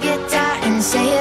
guitar and say